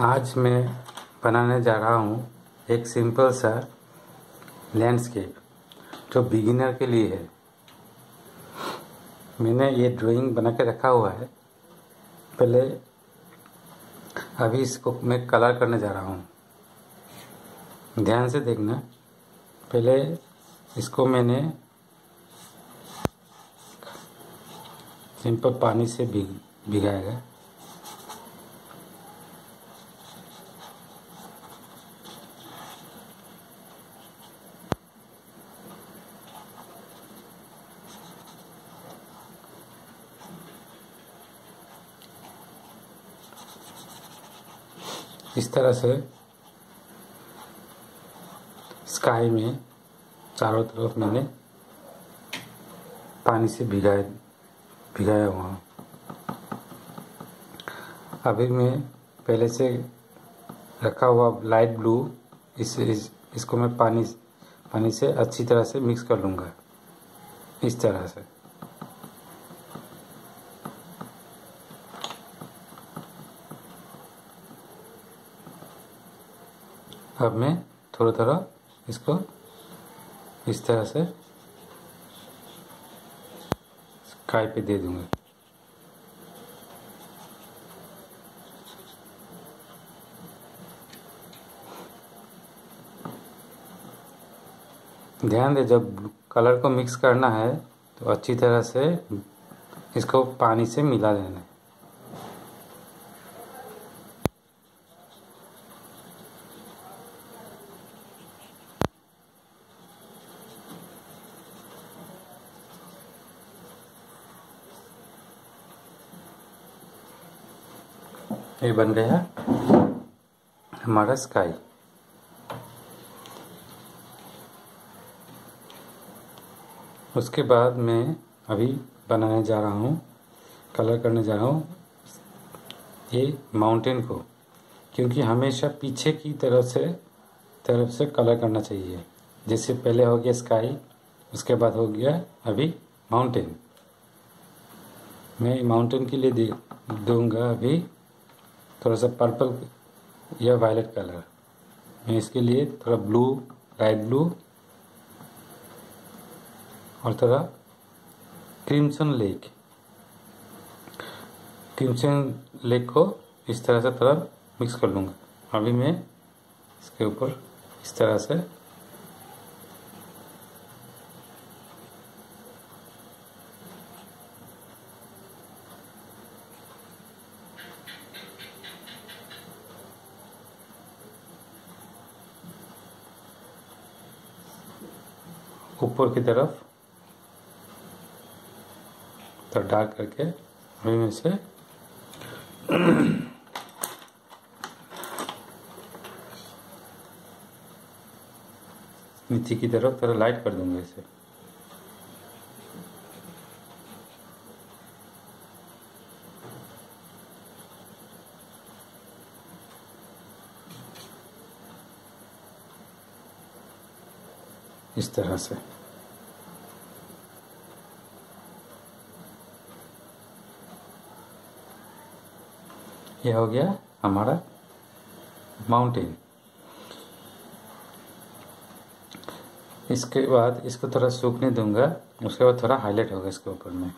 आज मैं बनाने जा रहा हूँ एक सिंपल सा लैंडस्केप जो बिगिनर के लिए है। मैंने ये ड्राइंग बना के रखा हुआ है। पहले अभी इसको मैं कलर करने जा रहा हूँ। ध्यान से देखना। पहले इसको मैंने सिंपल पानी से भिग भिगाएगा। इस तरह से स्काई में चारों तरफ़ मैंने पानी से भिगाया भिगाया हुआ। अभी मैं पहले से रखा हुआ लाइट ब्लू इस, इस इसको मैं पानी पानी से अच्छी तरह से मिक्स कर लूँगा। इस तरह से। अब मैं थोड़ा थोड़ा इसको इस तरह से स्काई पे दे दूँगा। ध्यान दे, जब कलर को मिक्स करना है तो अच्छी तरह से इसको पानी से मिला देना है। ये बन गया हमारा स्काई उसके बाद मैं अभी बनाने जा रहा हूँ कलर करने जा रहा हूँ ये माउंटेन को, क्योंकि हमेशा पीछे की तरफ़ से तरफ़ से कलर करना चाहिए। जैसे पहले हो गया स्काई उसके बाद हो गया अभी माउंटेन मैं माउंटेन के लिए दे, दूँगा अभी थोड़ा सा पर्पल या वायलेट कलर। मैं इसके लिए थोड़ा ब्लू, लाइट ब्लू और थोड़ा क्रिमसन लेक। क्रिम्सन लेक को इस तरह से थोड़ा मिक्स कर लूँगा। अभी मैं इसके ऊपर इस तरह से ऊपर की तरफ़ तो डार्क करके अभी में से नीचे की तरफ़ थोड़ा लाइट कर दूँगा इसे। इस तरह से। ये हो गया हमारा माउंटेन इसके बाद इसको थोड़ा सूखने दूँगा, उसके बाद थोड़ा हाईलाइट होगा इसके ऊपर में।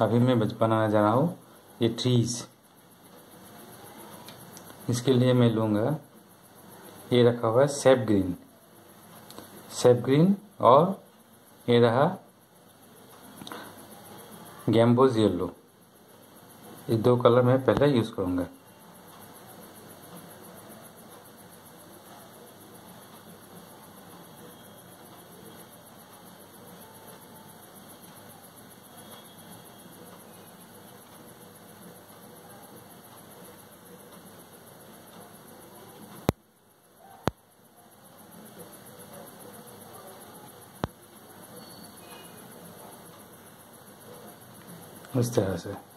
अभी मैं बनाने जा रहा हूँ, ये ट्रीज इसके लिए मैं लूँगा, ये रखा हुआ है सेप ग्रीन सेप ग्रीन और ये रहा गैम्बोज येलो ये दो कलर मैं पहले यूज़ करूँगा। इस तरह से।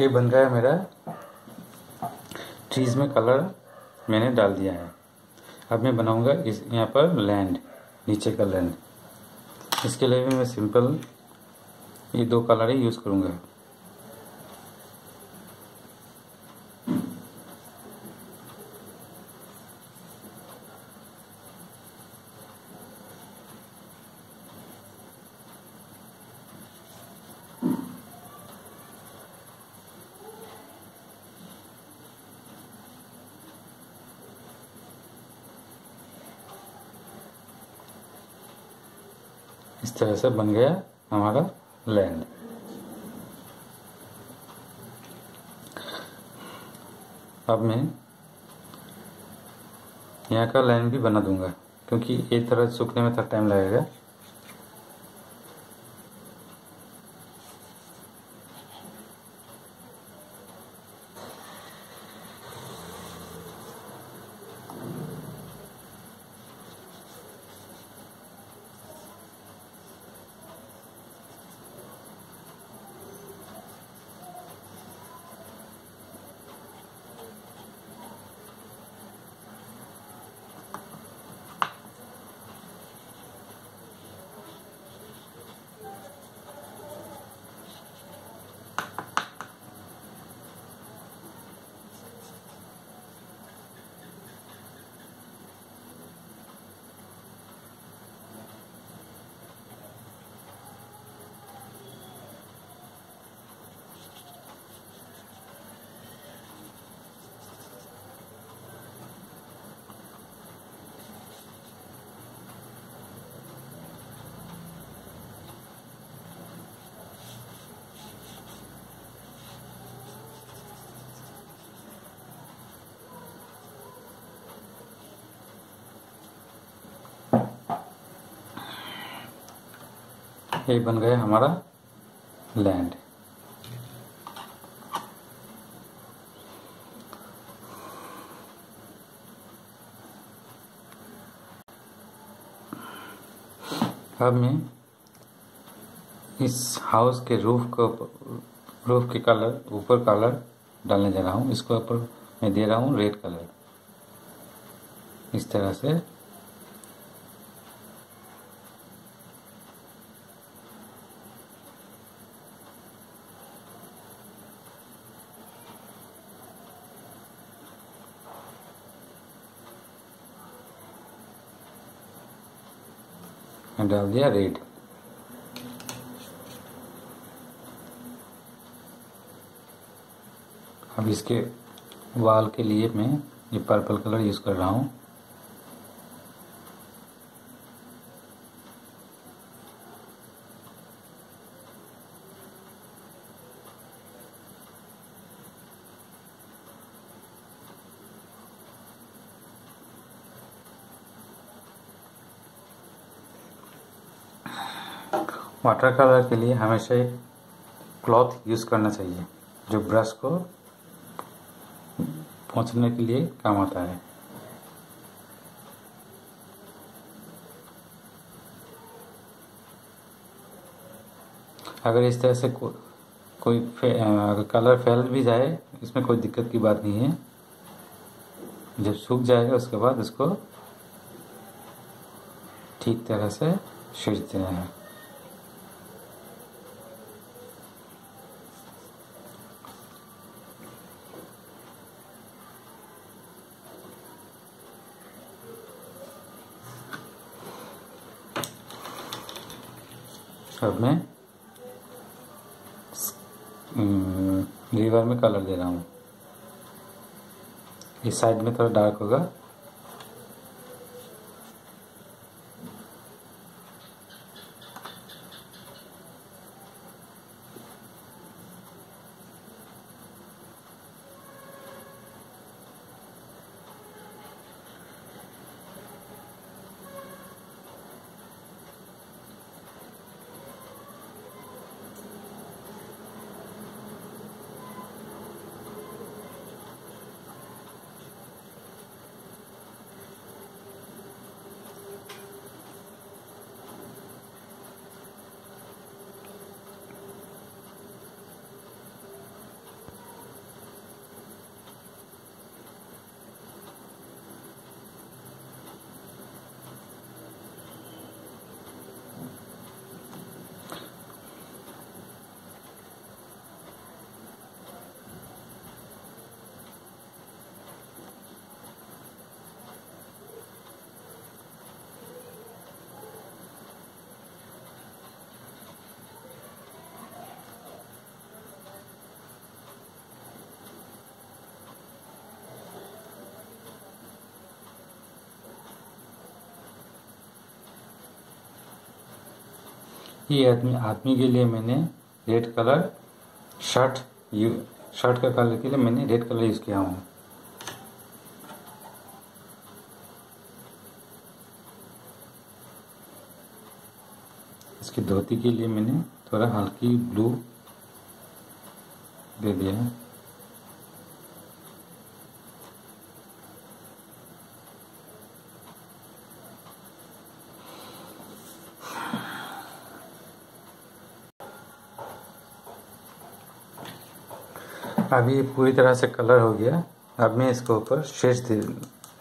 ये बन गया है मेरा ट्रीज में कलर मैंने डाल दिया है। अब मैं बनाऊँगा इस यहाँ पर लैंड नीचे का लैंड इसके लिए भी मैं सिंपल ये दो कलर ही यूज़ करूँगा। तरह से बन गया हमारा लैंड अब मैं यहाँ का लैंड भी बना दूँगा, क्योंकि ये तरह सूखने में थोड़ा टाइम लगेगा। ये बन गया हमारा लैंड अब मैं इस हाउस के रूफ को रूफ के कलर ऊपर कलर डालने जा रहा हूँ। इसको ऊपर मैं दे रहा हूँ रेड कलर इस तरह से डाल दिया रेड। अब इसके वाल के लिए मैं ये पर्पल कलर यूज़ कर रहा हूँ। वाटर कलर के लिए हमेशा एक क्लॉथ यूज़ करना चाहिए जो ब्रश को पहुँचने के लिए काम आता है। अगर इस तरह से को, कोई अगर कलर फैल भी जाए इसमें कोई दिक्कत की बात नहीं है। जब सूख जाएगा उसके बाद इसको ठीक तरह से छिड़ते हैं। अब में रिवर में कलर दे रहा हूँ। इस साइड में थोड़ा डार्क होगा। ये आदमी आदमी के लिए मैंने red colour shirt you shirt का कलर के लिए मैंने रेड कलर यूज़ किया हूँ। इसकी धोती के लिए मैंने थोड़ा हल्की ब्लू दे दिया। है अभी ये पूरी तरह से कलर हो गया। अब मैं इसके ऊपर शेष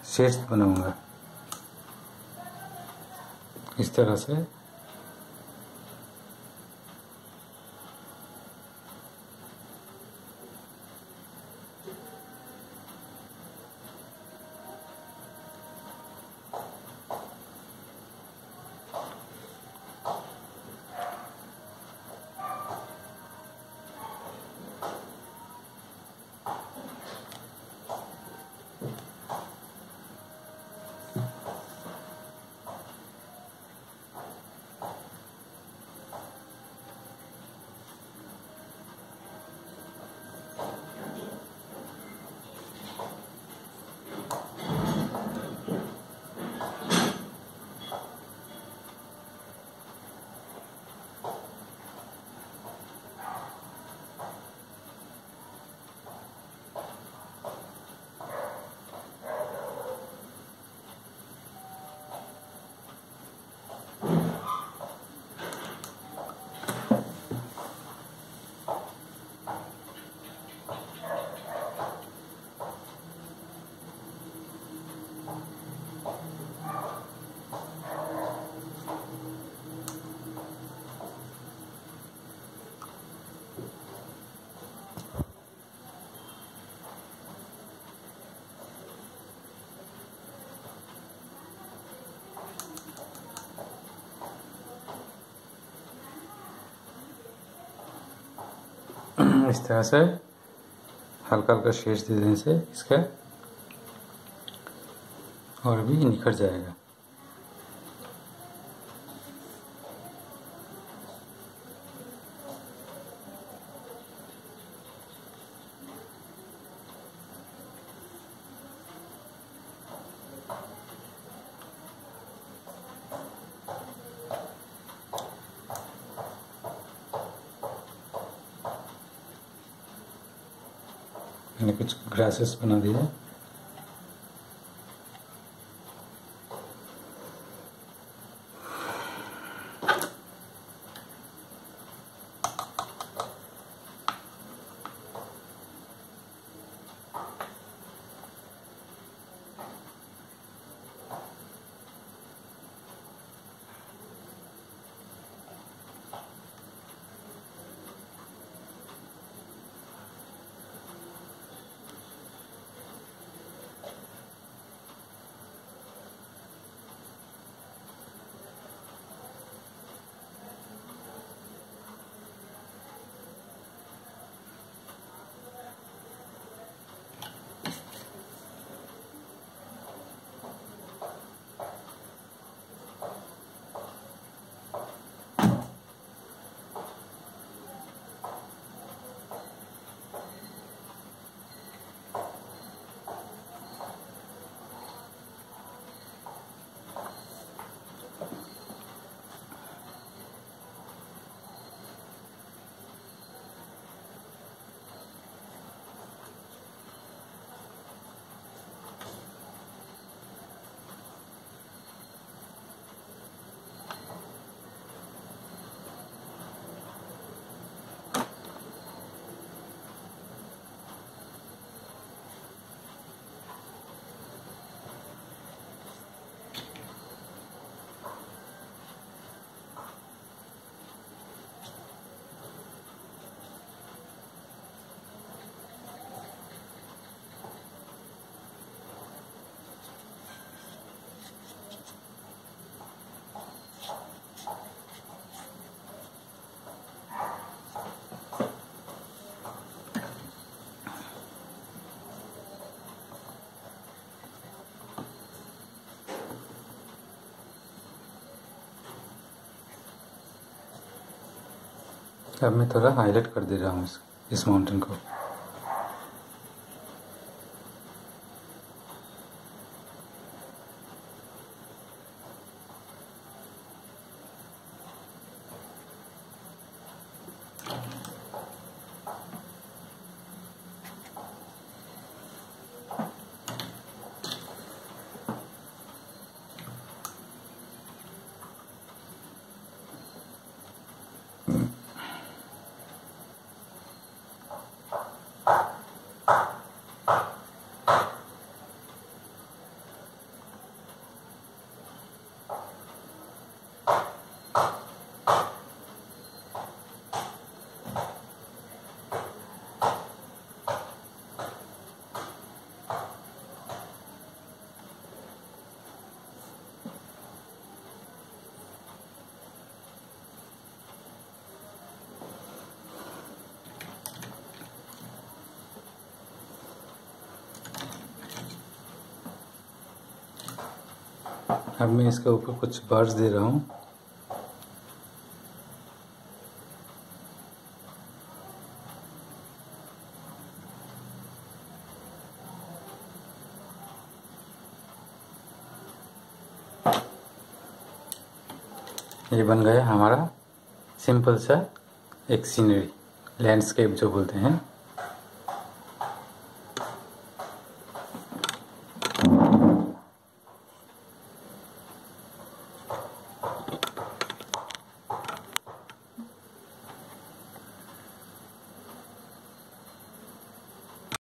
शेष बनाऊँगा। इस तरह से। इस तरह से हल्का हल्का शेष दे देने से इसका और भी निखर जाएगा मैंने कुछ ग्रासेस बना दिए अब मैं थोड़ा हाईलाइट कर दे रहा हूँ इस, इस माउंटेन को। अब मैं इसके ऊपर कुछ बर्ड्स दे रहा हूँ। ये बन गया हमारा सिंपल सा एक सीनरी लैंडस्केप जो बोलते हैं।